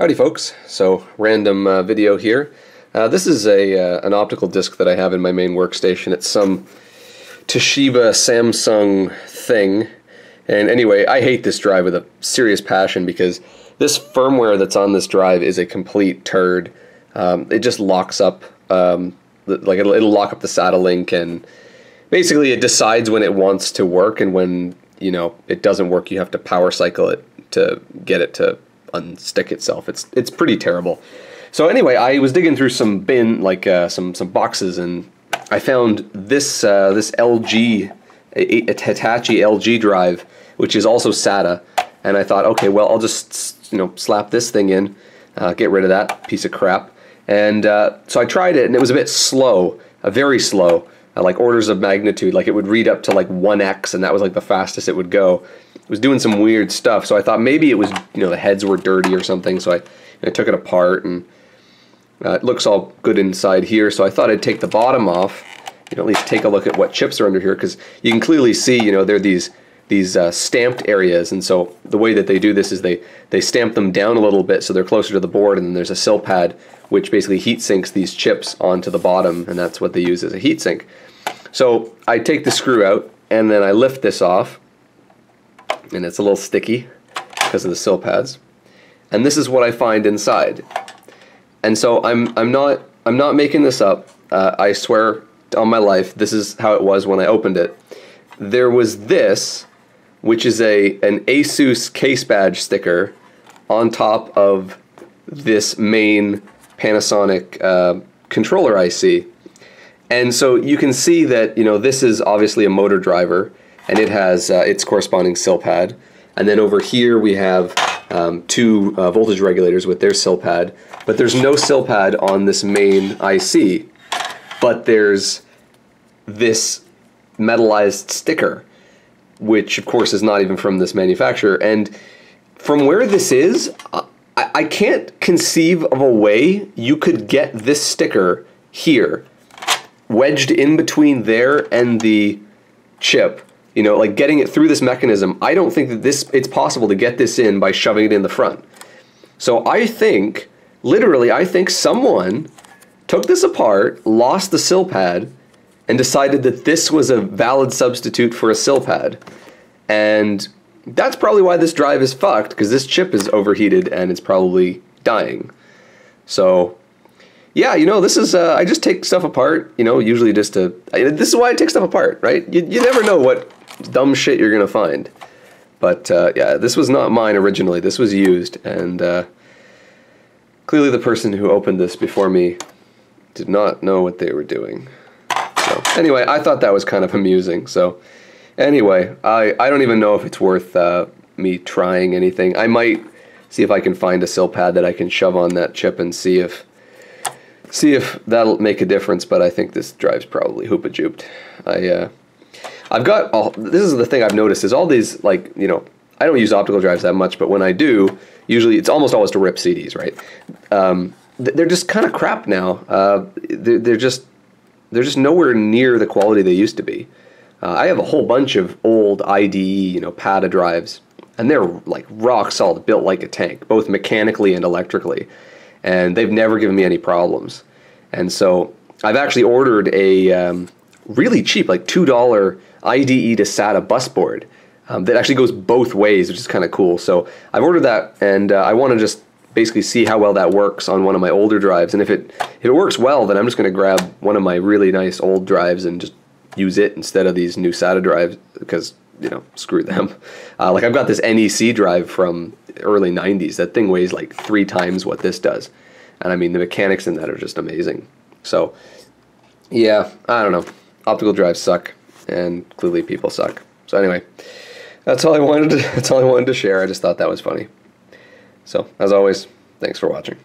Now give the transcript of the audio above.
Howdy folks, so random uh, video here. Uh, this is a uh, an optical disc that I have in my main workstation. It's some Toshiba Samsung thing. And anyway, I hate this drive with a serious passion because this firmware that's on this drive is a complete turd. Um, it just locks up, um, like it'll, it'll lock up the SATA link and basically it decides when it wants to work and when, you know, it doesn't work you have to power cycle it to get it to unstick itself. It's it's pretty terrible. So anyway, I was digging through some bin like uh, some some boxes and I found this uh, this LG a, Hitachi LG drive, which is also SATA, and I thought, okay, well, I'll just you know slap this thing in, uh, get rid of that piece of crap, and uh, so I tried it, and it was a bit slow, very slow, uh, like orders of magnitude. Like it would read up to like one x, and that was like the fastest it would go was doing some weird stuff. So I thought maybe it was, you know, the heads were dirty or something. So I, I took it apart and uh, it looks all good inside here. So I thought I'd take the bottom off, know, at least take a look at what chips are under here because you can clearly see, you know, there are these these uh, stamped areas. And so the way that they do this is they, they stamp them down a little bit so they're closer to the board and then there's a sil-pad which basically heat sinks these chips onto the bottom and that's what they use as a heat sink. So I take the screw out and then I lift this off and it's a little sticky because of the sil-pads. And this is what I find inside. And so I'm I'm not I'm not making this up. Uh, I swear on my life, this is how it was when I opened it. There was this, which is a an ASUS case badge sticker on top of this main Panasonic uh, controller IC. And so you can see that you know this is obviously a motor driver and it has uh, its corresponding sil-pad. And then over here we have um, two uh, voltage regulators with their sil-pad, but there's no sil-pad on this main IC, but there's this metallized sticker, which of course is not even from this manufacturer. And from where this is, I, I can't conceive of a way you could get this sticker here, wedged in between there and the chip, you know, like getting it through this mechanism, I don't think that this it's possible to get this in by shoving it in the front. So I think, literally, I think someone took this apart, lost the sil-pad, and decided that this was a valid substitute for a sil-pad. And that's probably why this drive is fucked, because this chip is overheated and it's probably dying. So yeah, you know, this is, uh, I just take stuff apart, you know, usually just to, I, this is why I take stuff apart, right? You, you never know what dumb shit you're to find. But uh, yeah, this was not mine originally. This was used, and uh, clearly the person who opened this before me did not know what they were doing. So anyway, I thought that was kind of amusing. So anyway, I, I don't even know if it's worth uh, me trying anything. I might see if I can find a sil-pad that I can shove on that chip and see if see if that'll make a difference. But I think this drive's probably hoopa jooped. I uh, I've got all. This is the thing I've noticed is all these like you know I don't use optical drives that much, but when I do, usually it's almost always to rip CDs, right? Um, they're just kind of crap now. Uh, they're, they're, just they're just nowhere near the quality they used to be. Uh, I have a whole bunch of old IDE, you know, PATA drives, and they're like rock solid, built like a tank, both mechanically and electrically and they've never given me any problems. And so I've actually ordered a um, really cheap, like two dollar IDE to SATA bus board um, that actually goes both ways, which is kind of cool. So I've ordered that, and uh, I want to just basically see how well that works on one of my older drives. And if it if it works well, then I'm just going to grab one of my really nice old drives and just use it instead of these new SATA drives because you know screw them. Uh, like I've got this NEC drive from early 90s. That thing weighs like three times what this does. And I mean, the mechanics in that are just amazing. So, yeah, I don't know. Optical drives suck, and clearly people suck. So anyway, that's all I wanted to, that's all I wanted to share. I just thought that was funny. So, as always, thanks for watching.